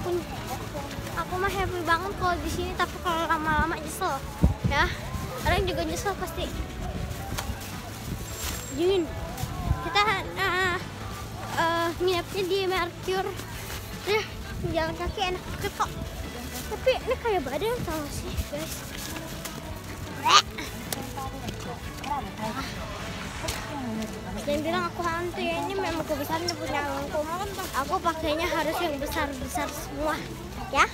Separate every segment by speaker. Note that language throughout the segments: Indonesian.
Speaker 1: Aku aku mah happy banget kalau di sini tapi kalau lama-lama nyesel ya. Orang juga nyesel pasti. Jun, kita uh, uh, nginepnya di Mercure. Ya, jalan kaki enak banget kok. Tapi ini kayak badan tau sih guys. Dan bilang aku hantu ya ini memang kebesarannya punya aku. Aku pakainya harus yang besar-besar semua, ya.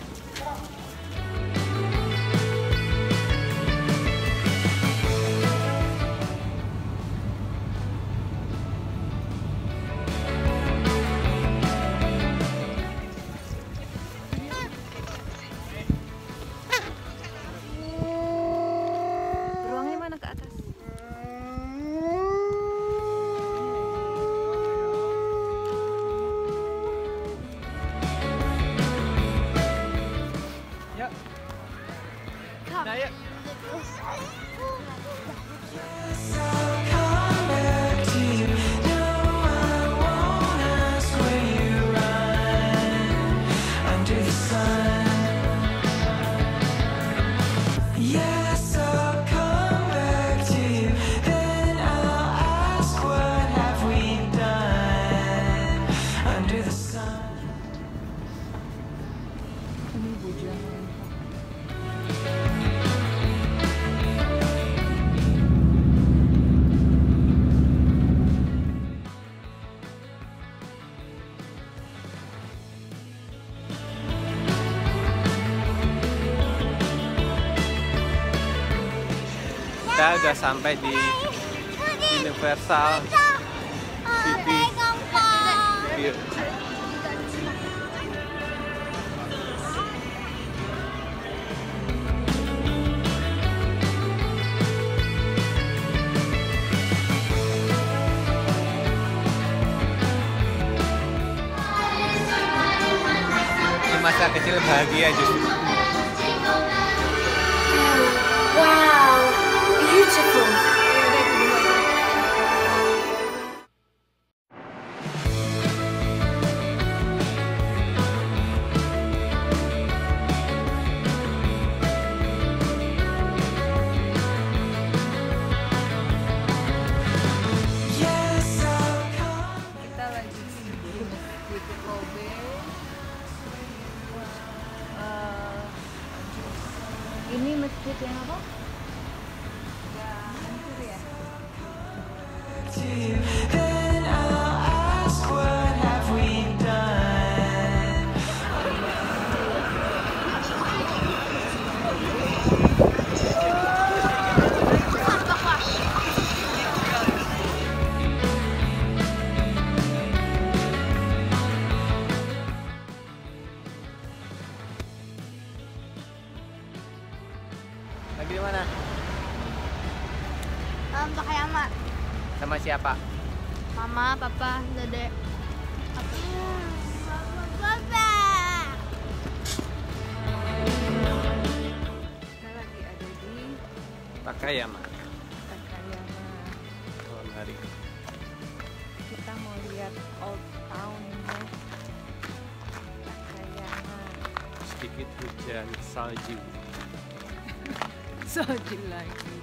Speaker 2: Kita udah sampai di Universal City. Di masa kecil bahagia justru. merciful.
Speaker 1: Um, pakai ama.
Speaker 2: Sama siapa?
Speaker 1: Mama, papa, dede. Mama, papa.
Speaker 3: Kita lagi ada di
Speaker 2: Takayama.
Speaker 3: Takayama.
Speaker 2: Malam hari.
Speaker 3: Kita mau lihat Old Town-nya Takayama.
Speaker 2: Sedikit hujan salju.
Speaker 3: Salju lagi.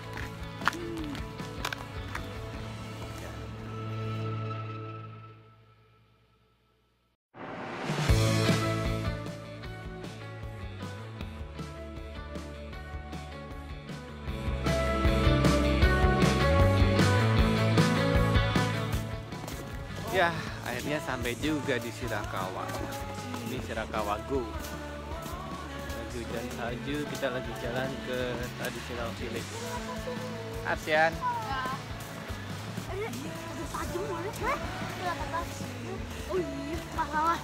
Speaker 2: Ya, akhirnya sampai juga di Shirakawa. Ini Shirakawa Go. Lagi hujan salju, kita lagi jalan ke traditional village. Arsian.
Speaker 1: Oh iya, pahlawan.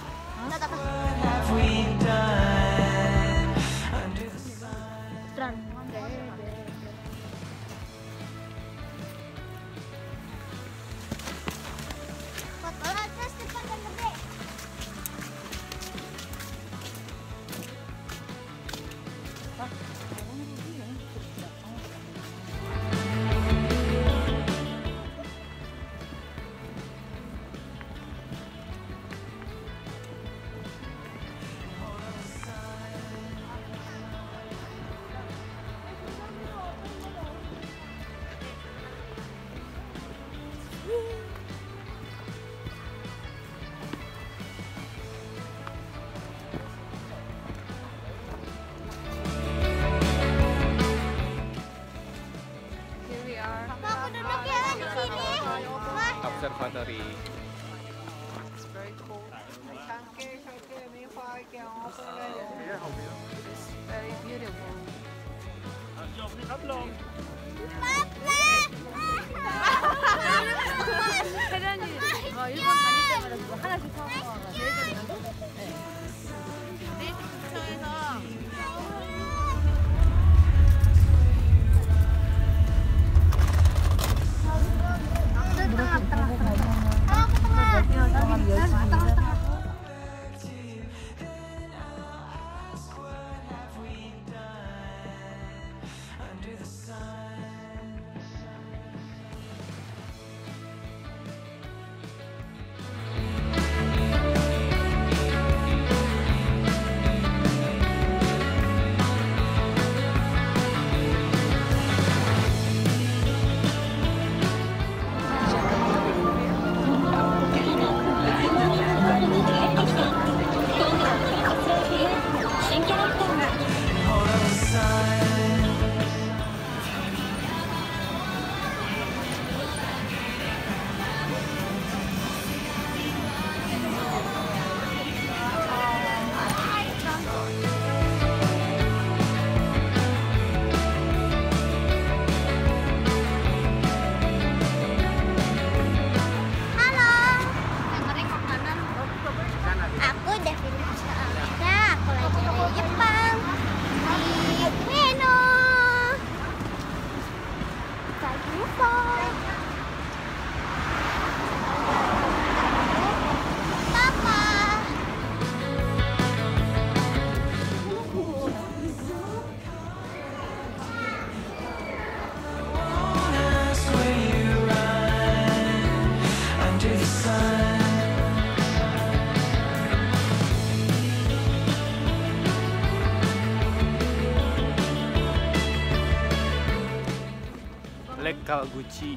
Speaker 3: Very beautiful. 태련이 어, 일본 다닐 때마다 그거 하나씩 사고.
Speaker 1: 예뻐. Kawaguchi.